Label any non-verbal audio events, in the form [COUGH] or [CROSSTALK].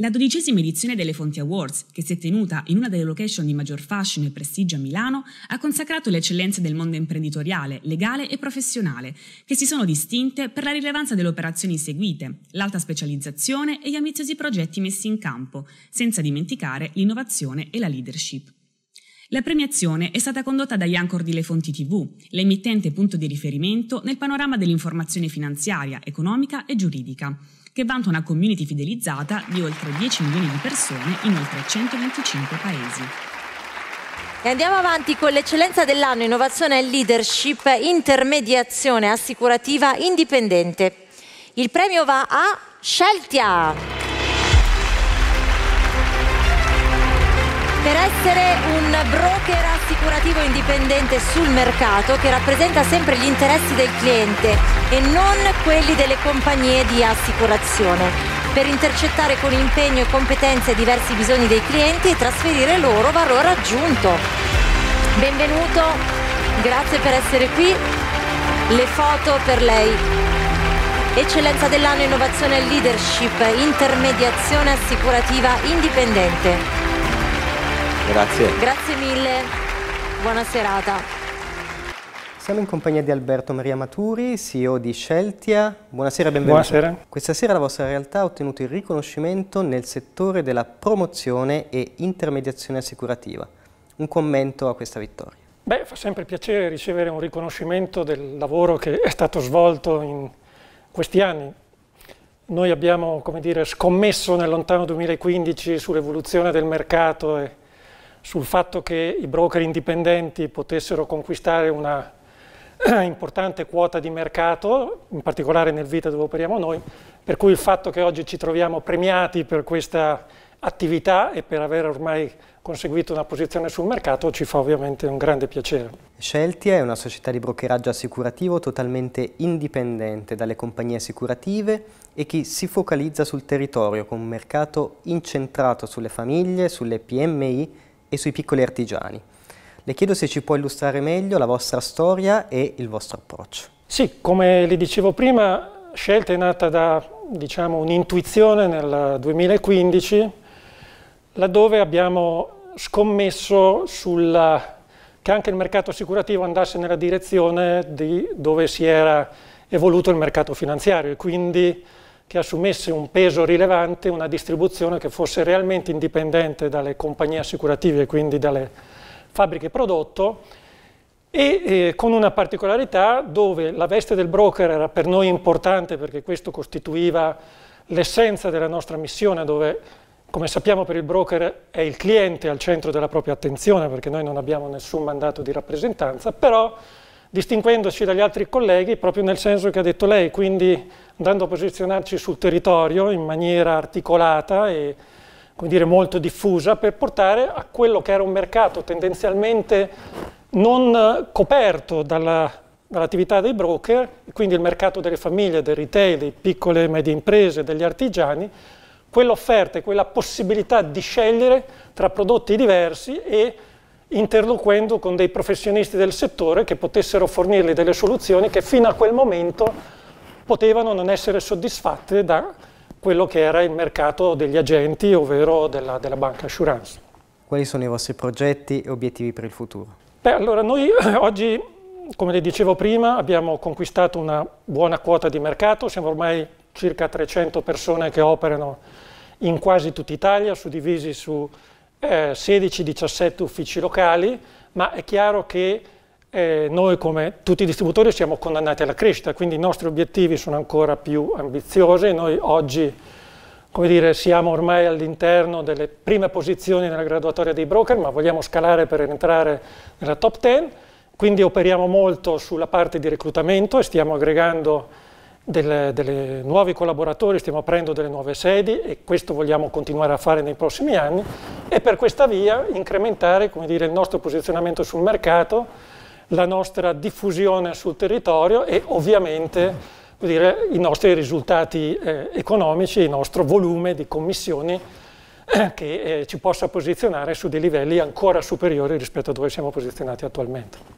La dodicesima edizione delle Fonti Awards, che si è tenuta in una delle location di maggior fashion e prestigio a Milano, ha consacrato le eccellenze del mondo imprenditoriale, legale e professionale, che si sono distinte per la rilevanza delle operazioni seguite, l'alta specializzazione e gli ambiziosi progetti messi in campo, senza dimenticare l'innovazione e la leadership. La premiazione è stata condotta dagli anchor di Le Fonti TV, l'emittente punto di riferimento nel panorama dell'informazione finanziaria, economica e giuridica che vanta una community fidelizzata di oltre 10 milioni di persone in oltre 125 paesi. E andiamo avanti con l'eccellenza dell'anno innovazione e leadership intermediazione assicurativa indipendente. Il premio va a Sceltia. Per essere un broker assicurativo indipendente sul mercato che rappresenta sempre gli interessi del cliente e non quelli delle compagnie di assicurazione, per intercettare con impegno e competenze diversi bisogni dei clienti e trasferire loro valore aggiunto. Benvenuto, grazie per essere qui. Le foto per lei. Eccellenza dell'anno innovazione e leadership, intermediazione assicurativa indipendente. Grazie. Grazie mille, buona serata. Siamo in compagnia di Alberto Maria Maturi, CEO di Sceltia. Buonasera e benvenuto. Buonasera. Questa sera la vostra realtà ha ottenuto il riconoscimento nel settore della promozione e intermediazione assicurativa. Un commento a questa vittoria. Beh, fa sempre piacere ricevere un riconoscimento del lavoro che è stato svolto in questi anni. Noi abbiamo, come dire, scommesso nel lontano 2015 sull'evoluzione del mercato e sul fatto che i broker indipendenti potessero conquistare una [CLEARS THROAT] importante quota di mercato, in particolare nel vita dove operiamo noi, per cui il fatto che oggi ci troviamo premiati per questa attività e per aver ormai conseguito una posizione sul mercato ci fa ovviamente un grande piacere. Sceltia è una società di brokeraggio assicurativo totalmente indipendente dalle compagnie assicurative e che si focalizza sul territorio con un mercato incentrato sulle famiglie, sulle PMI e sui piccoli artigiani. Le chiedo se ci può illustrare meglio la vostra storia e il vostro approccio. Sì, come le dicevo prima, Scelta è nata da diciamo, un'intuizione nel 2015, laddove abbiamo scommesso sulla, che anche il mercato assicurativo andasse nella direzione di dove si era evoluto il mercato finanziario e quindi che assumesse un peso rilevante, una distribuzione che fosse realmente indipendente dalle compagnie assicurative e quindi dalle fabbriche prodotto e eh, con una particolarità dove la veste del broker era per noi importante perché questo costituiva l'essenza della nostra missione dove come sappiamo per il broker è il cliente al centro della propria attenzione perché noi non abbiamo nessun mandato di rappresentanza, però distinguendoci dagli altri colleghi proprio nel senso che ha detto lei, quindi andando a posizionarci sul territorio in maniera articolata e dire, molto diffusa per portare a quello che era un mercato tendenzialmente non coperto dalla, dall'attività dei broker, quindi il mercato delle famiglie, del retail, delle piccole e medie imprese, degli artigiani, quell'offerta e quella possibilità di scegliere tra prodotti diversi e interloquendo con dei professionisti del settore che potessero fornirgli delle soluzioni che fino a quel momento potevano non essere soddisfatte da quello che era il mercato degli agenti, ovvero della, della banca assurance. Quali sono i vostri progetti e obiettivi per il futuro? Beh, allora noi oggi, come le dicevo prima, abbiamo conquistato una buona quota di mercato, siamo ormai circa 300 persone che operano in quasi tutta Italia, suddivisi su eh, 16-17 uffici locali, ma è chiaro che eh, noi come tutti i distributori siamo condannati alla crescita, quindi i nostri obiettivi sono ancora più ambiziosi. Noi oggi come dire, siamo ormai all'interno delle prime posizioni nella graduatoria dei broker, ma vogliamo scalare per entrare nella top 10, quindi operiamo molto sulla parte di reclutamento e stiamo aggregando delle, delle nuovi collaboratori, stiamo aprendo delle nuove sedi e questo vogliamo continuare a fare nei prossimi anni e per questa via incrementare dire, il nostro posizionamento sul mercato la nostra diffusione sul territorio e ovviamente dire, i nostri risultati eh, economici, il nostro volume di commissioni eh, che eh, ci possa posizionare su dei livelli ancora superiori rispetto a dove siamo posizionati attualmente.